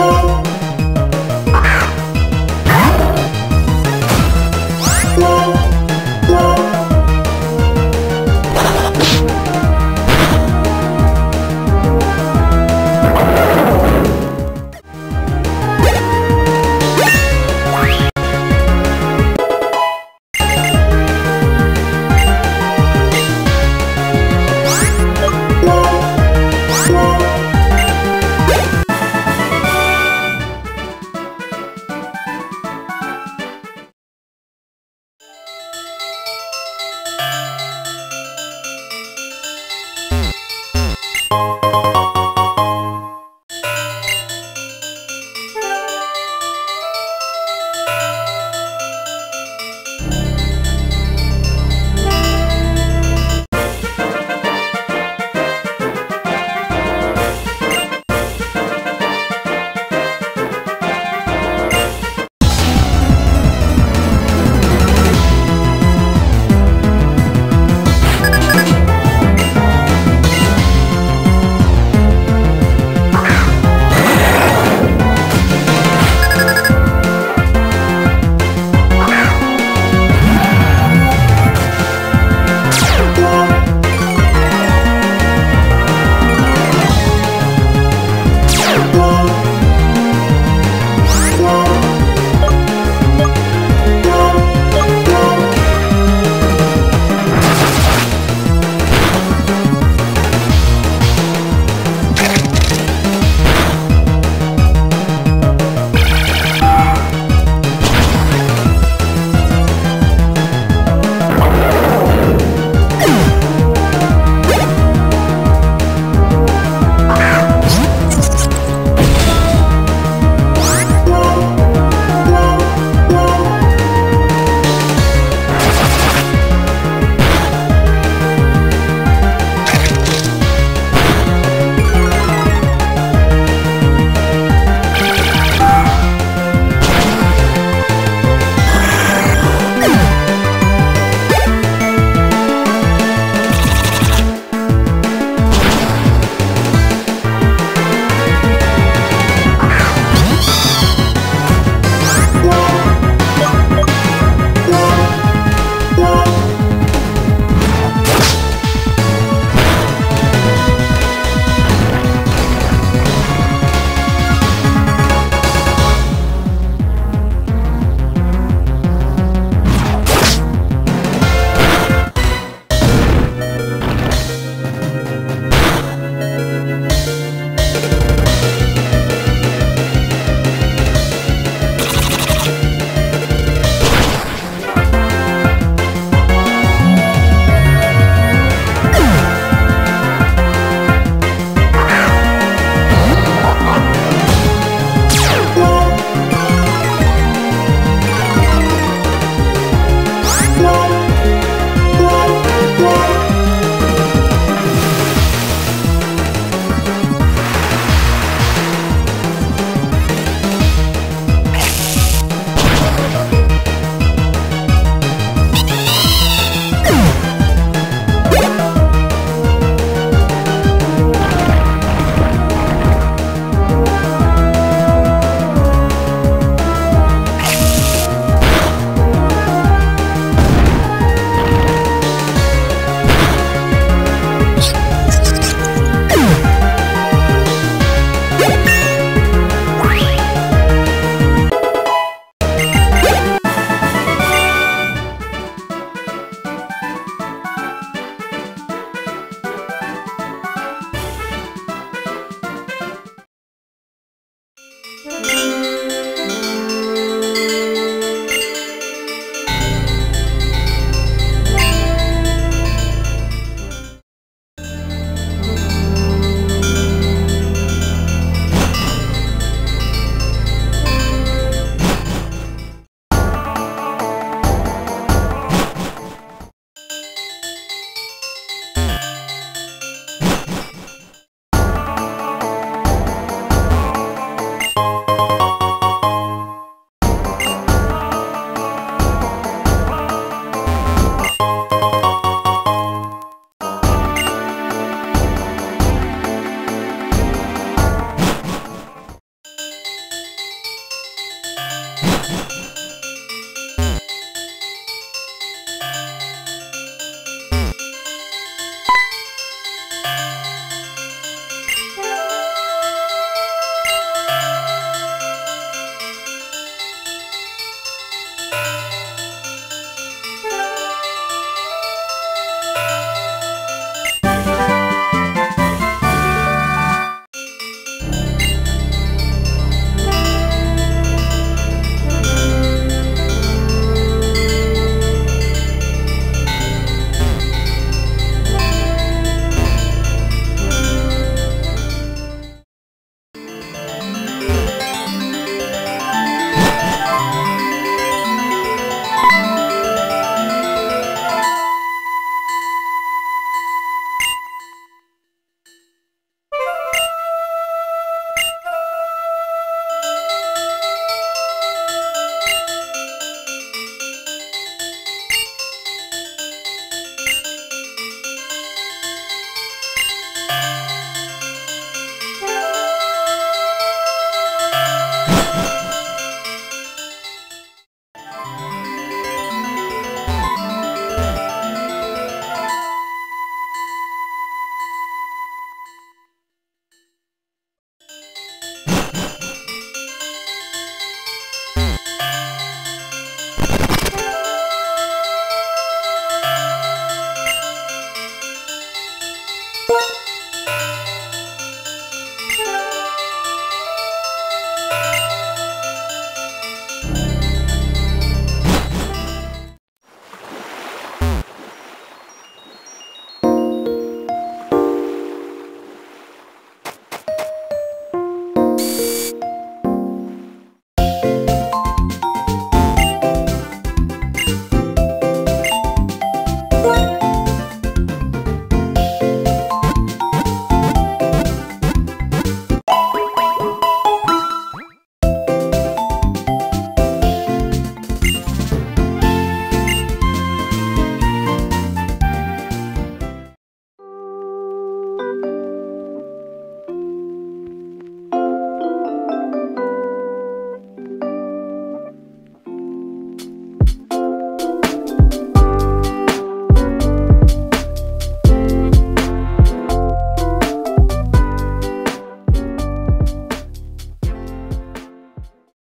love.